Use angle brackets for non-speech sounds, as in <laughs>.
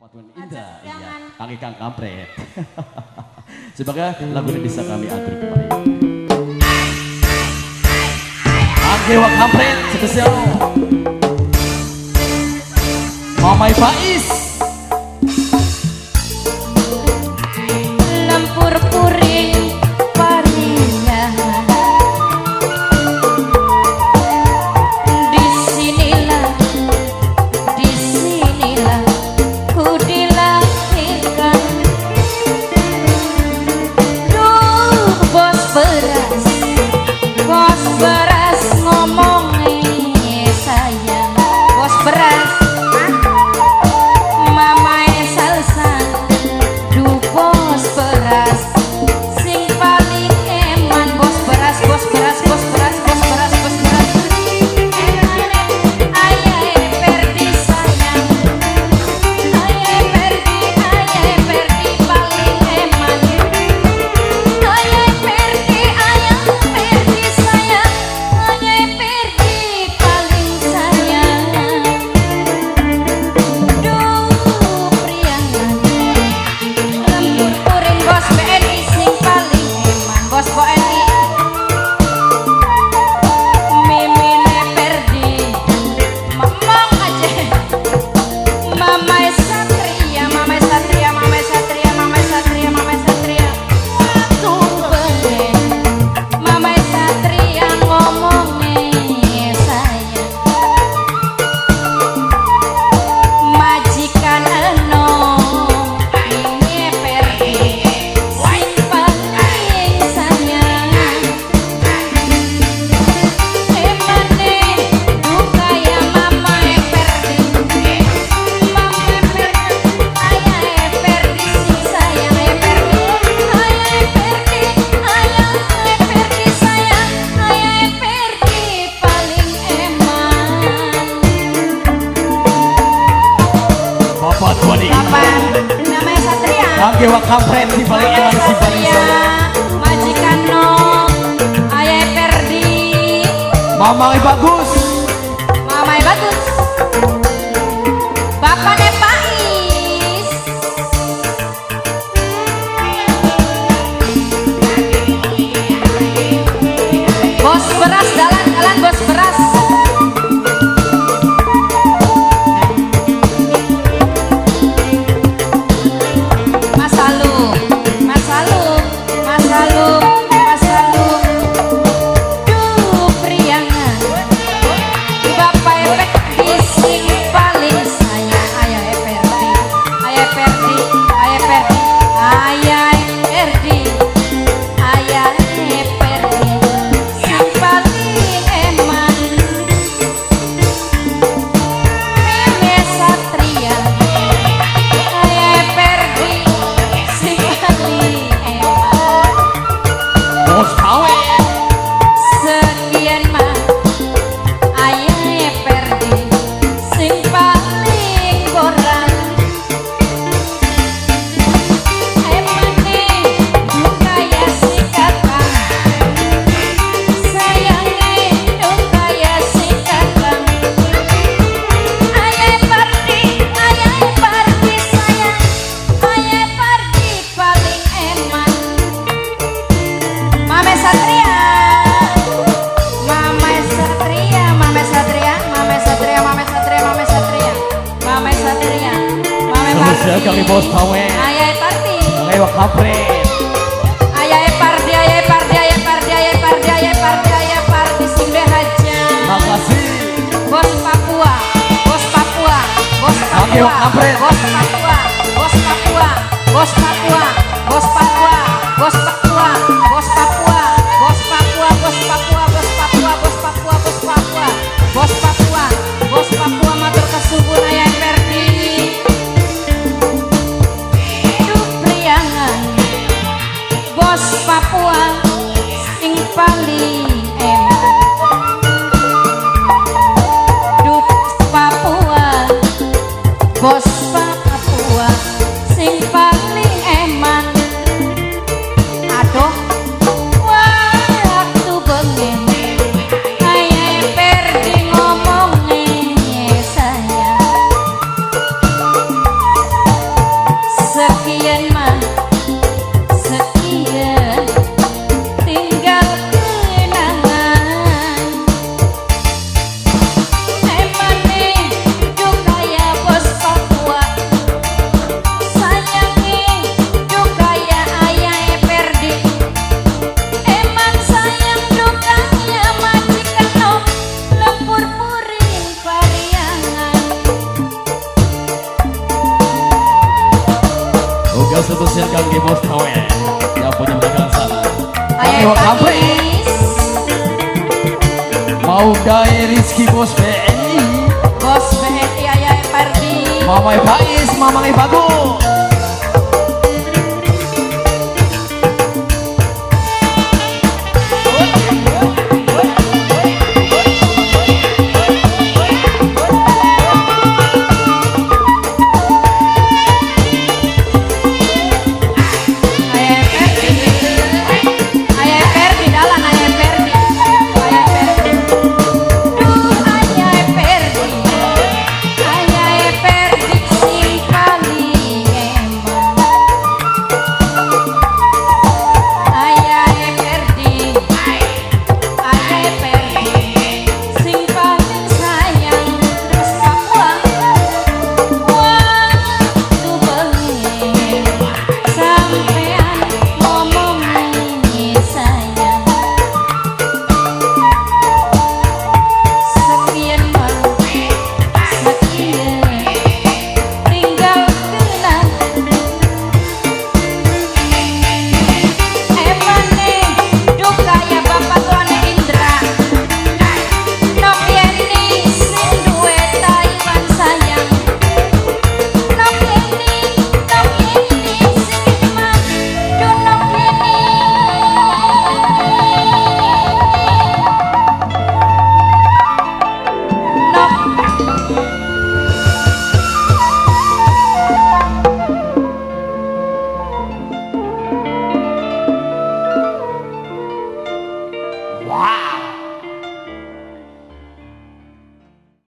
Patungan indah. Iya. Kang Ikan kampret. <laughs> Sebagai lagu yang bisa kami atur kembali. Anggewa kampret spesial. Mamai Faiz. Dewa Kampret di balik di si Barisaya Majikan No, Ayah Perdi Mama bagus dagang di bos eh? ayah party ayo kapre ayah party ayah party ayah party ayah party ayah party ayah party sing deh makasih. Bos Papua bos Papua bos Papua. ayo kapre Kampret Pakis. mau gawe Rizky bos BNI Bos BNI Ayah Perdi. Mamai Faiz, Mamai Bagus